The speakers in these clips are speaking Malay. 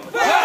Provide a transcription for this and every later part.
Go!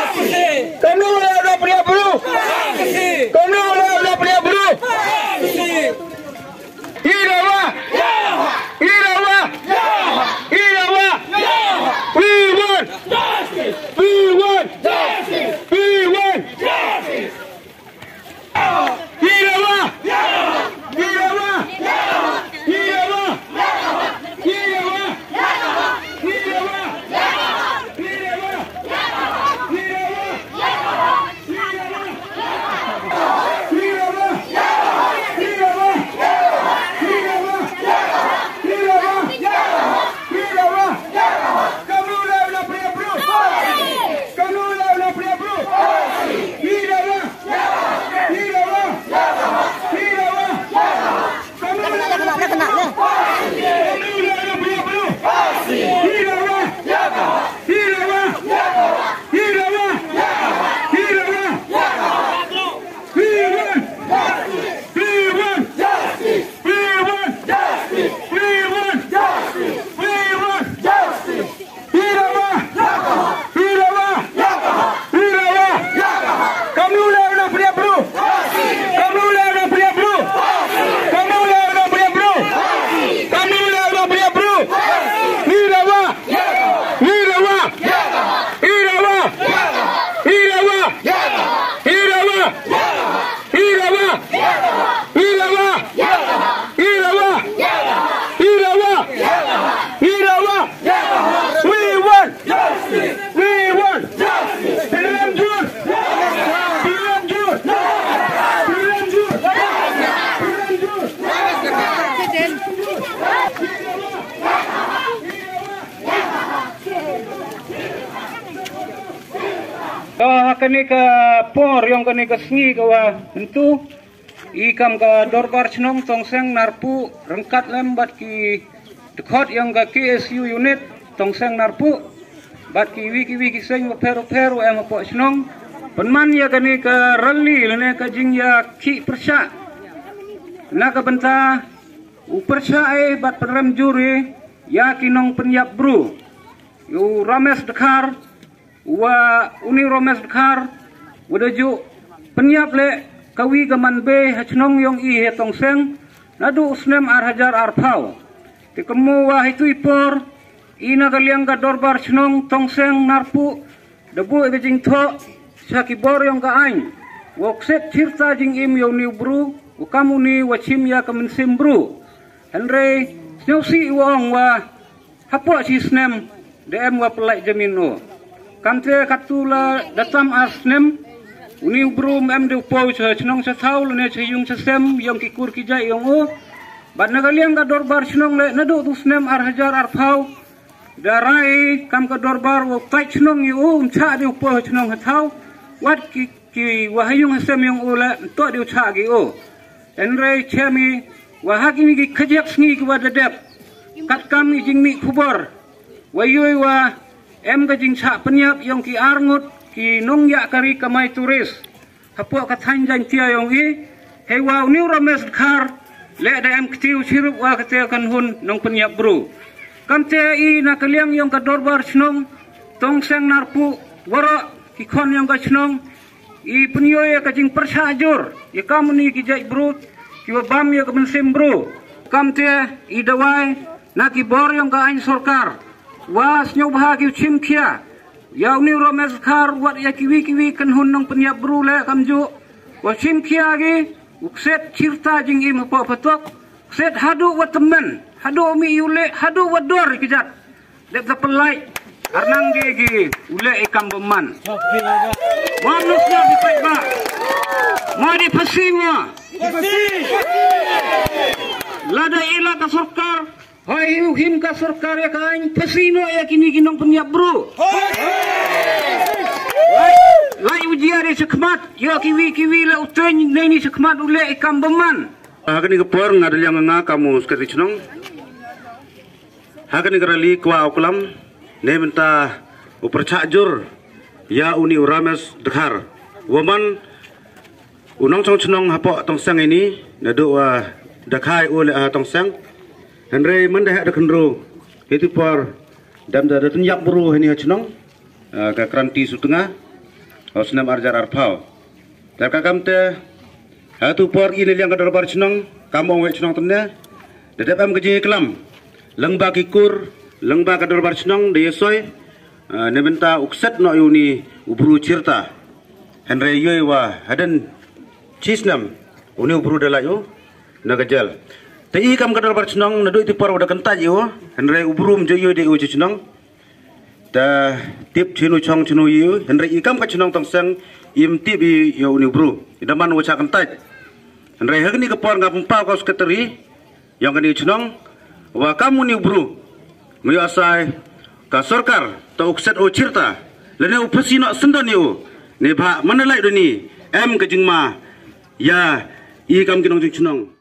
Kawah kini ke por yang kini ke sengi kawah entu ikam ke dorbar senong tong seng narpu rengkat lembat ki dekat yang ke KSU unit tong seng narpu bat ki wiki wiki seng peru peru yang apa senong. Penman ya kini ke rally lene ka jing ya ki persa nak kebenta u persya e bat penrem juri ya kinong penyap bru. Yu rames dekar wa uni romes khar wada ju penyap le kawi gaman be hachnong yong i he tong seng nadu usnem ar hajar ar pau. Te kemu wa hitu ipor ina kaliang ka dorbar chnong tong seng narpu debu e jing tho saki bor yong ka ain. Wok set jing im yong ni bru wa kamu ni wa chim ya kamen sim bru henre snyosi wong wa hapo si snem dem wa pelai jamin no kamte katula datam asnem uni ubrum em de po che chnong sa thaul ne che yung sa sem yong ki kur ki ja yong o bat na galiang ka dorbar chnong le na do tu snem ar hajar ar phau. Darai kam ka dorbar wo tai chnong yu um cha de po chnong ha thau wat ki ki wa hayung sem yong o le to de cha gi o enre chemi wa ha ki ki khajak sngi ki wa de dep. Kat kam jing mi khubor wa yoi wa em ka jing cha penyap yang ki arngut ki nong ya kari kamai turis. Hapo ka than jang tia yong i. He wa ni rames khar le da em ktiu chirup wa te kan hun nong penyap bru. Kam te i na kaliang yang ka dorbar chnong tong seng narpu wara ki khon yang ka chnong i penyo ya ka jing persha jur ya kam ni ki jai bru ki wa bam ya ka mensim bru kam te i dawai na ki bor yang ka ain sorkar. Was nyo bahagi chim kia. Yaw ni romes khar wat ya kiwi kiwi kan hun nong penyap bru le kam ju. Wa chim kia gi ukset chirta jing im po patok. Set hadu wa temen hadu mi yule hadu wa dor kijat lep ta pelai arnang gi gi ule ikam beman. Manus na di pai ba. Ma di pasi ma lada ila ka sorkar Hai hu him ka sarkar ya kain pesino ya kini ginong penyap bro. Lai ni sekmat ya kiwi kiwi la uteng ni ni sekmat ule ikam beman. Hakan ni kepor ngadal yang nga kamu sekali cenong. Hakan ni kerali kwa okulam ne minta upercak jur ya uni urames dekhar. Woman unong cong cenong hapok tong sang ini nadu wa dekhai ule tong sang. Henry mendah ada kendro itu por dam da tunyak buru ini hacnong ka kranti sutenga osnam arjar arpau. Ta ka kamte hatu por ini yang kadar bar chnong kamong we chnong tenne. Dadap am geji kelam. Lengba kikur lengba kadar bar chnong de soy ne benta ukset no yuni ubru cirta. Henry yoy wa hadan chisnam uni ubru dalayo nagajal Tapi kam kadar bar chnong na doi tipar wada kentaj yo henre ubrum jo yo de uji chnong ta tip chinu chong chinu yo henre ikam ka chnong tong sang im tip i yo ni bru ida man wacha kentaj henre hagni ka por ngapung pa ka sekretari yang kani chnong wa kamu ni bru ngoy asai ka sarkar ta ukset o cirta lene upasi no sendan yo ne ba manalai do ni em ka jingma ya ikam kinong chnong